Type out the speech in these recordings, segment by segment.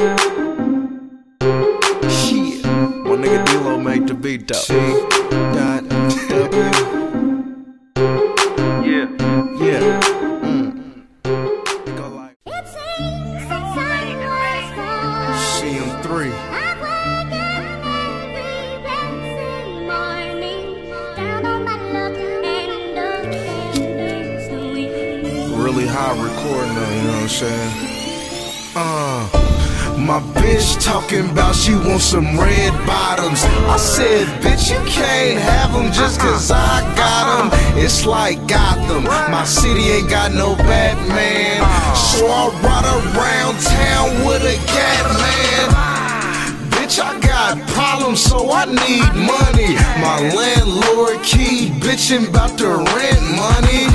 Shit. My nigga D-Lo make the beat though. C dot W. Yeah. Yeah. Mm. Go like CM3. Really high recording though, you know what I'm saying? Uh. My bitch talking about she wants some red bottoms. I said, bitch, you can't have them just cause I got them. It's like Gotham. My city ain't got no Batman. So I ride around town with a cat man. Bitch, I got problems, so I need money. My landlord key bitching about the rent money.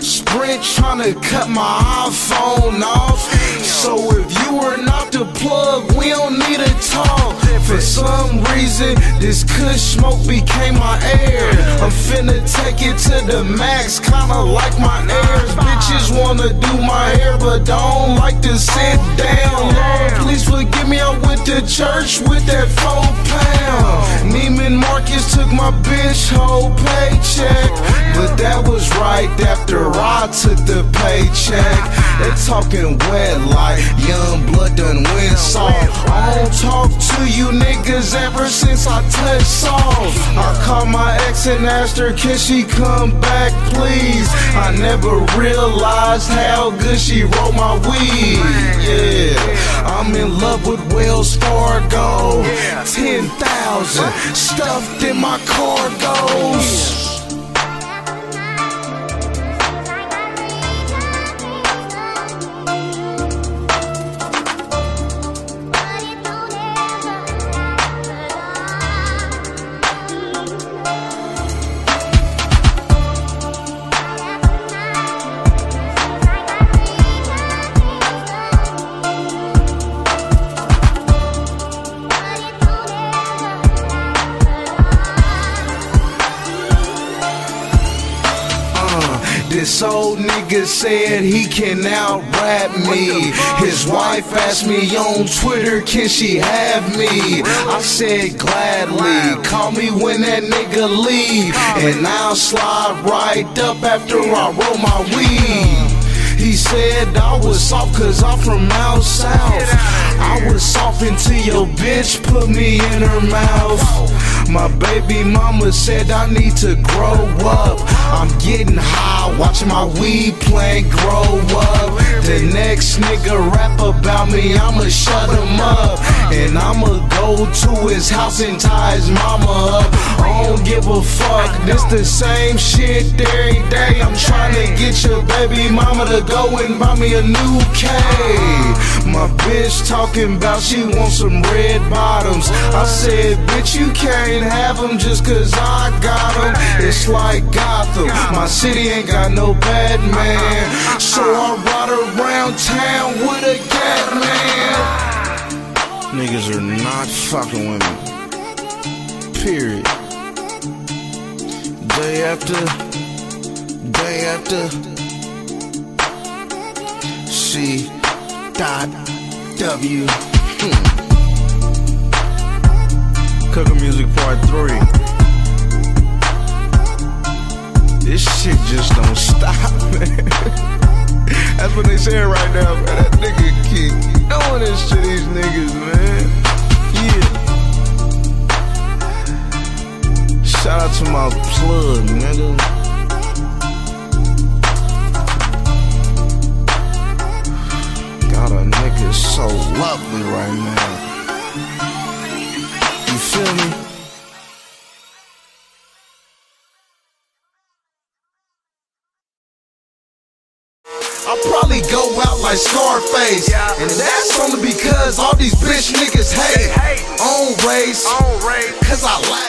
Sprint trying to cut my iPhone off. So if you are the plug, we don't need to talk. For some reason, this kush smoke became my air. I'm finna take it to the max, kinda like my airs. Bitches wanna do my hair, but don't like to sit down. Lord, please forgive me, I went to church with that four pound. Neiman Marcus took my bitch whole paycheck. But that was right after I took the paycheck. They talking wet like young blood done went soft. I don't talk to you niggas ever since I touched soft. I called my ex and asked her, can she come back, please? I never realized how good she rolled my weed. Yeah, in love with Wells Fargo. 10,000 stuffed in my cargoes. This old nigga said he can out rap me. His wife asked me on Twitter, can she have me? I said gladly. Call me when that nigga leave, and I'll slide right up after I roll my weed. He said I was soft cause I'm from out south. I was soft until your bitch put me in her mouth. My baby mama said I need to grow up. I'm getting high, watching my weed plant grow up. The next nigga rap about me, I'ma shut him up. And I'ma go to his house and tie his mama up. I don't give a fuck, this the same shit every day. Get your baby mama to go and buy me a new K. My bitch talking about she wants some red bottoms. I said, bitch, you can't have them just cause I got them. It's like Gotham. My city ain't got no bad man. So I ride around town with a cat man. Niggas are not fucking me. Period. Day after, day after. C dot W. Hmm. Music Part 3. This shit just don't stop, man. That's what they saying right now, man. That nigga keep doing this to these niggas, man. Yeah. Shout out to my plug, nigga. So lovely right now. You feel me? I'll probably go out like Scarface. And that's only because all these bitch niggas hate. hate. On race. On race, cause I like.